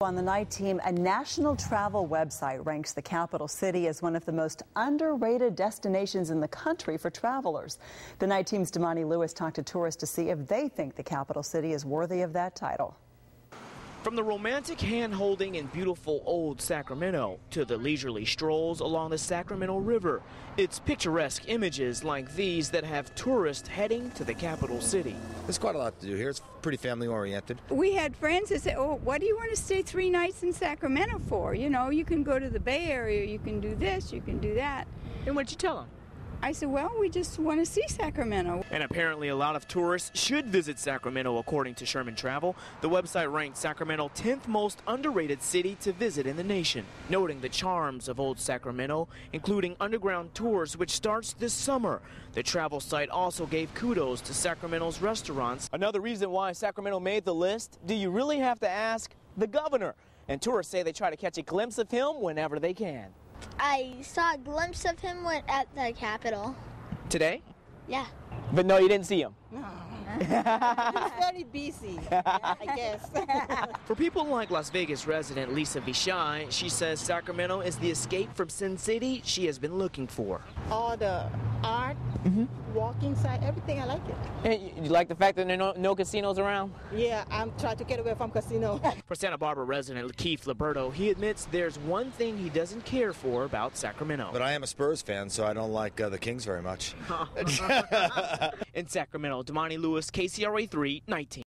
On the night team, a national travel website ranks the capital city as one of the most underrated destinations in the country for travelers. The night team's Damani Lewis talked to tourists to see if they think the capital city is worthy of that title. From the romantic hand-holding in beautiful old Sacramento to the leisurely strolls along the Sacramento River, it's picturesque images like these that have tourists heading to the capital city. There's quite a lot to do here. It's pretty family oriented. We had friends that said, "Oh, what do you want to stay three nights in Sacramento for? You know, you can go to the Bay Area, you can do this, you can do that." And what'd you tell them? I said, well, we just want to see Sacramento. And apparently, a lot of tourists should visit Sacramento, according to Sherman Travel. The website ranked Sacramento 10th most underrated city to visit in the nation, noting the charms of old Sacramento, including underground tours, which starts this summer. The travel site also gave kudos to Sacramento's restaurants. Another reason why Sacramento made the list do you really have to ask the governor? And tourists say they try to catch a glimpse of him whenever they can. I saw a glimpse of him at the Capitol. Today? Yeah. But no, you didn't see him. No. He's very busy, I guess. For people like Las Vegas resident Lisa Vishai, she says Sacramento is the escape from Sin City she has been looking for. All the art, mm-hmm. walking side, everything, I like it. And you like the fact that there are no, no casinos around? Yeah, I'm trying to get away from casino. for Santa Barbara resident Keith Liberto, he admits there's one thing he doesn't care for about Sacramento. But I am a Spurs fan, so I don't like uh, the Kings very much. In Sacramento, Damani Lewis, KCRA 3, 19.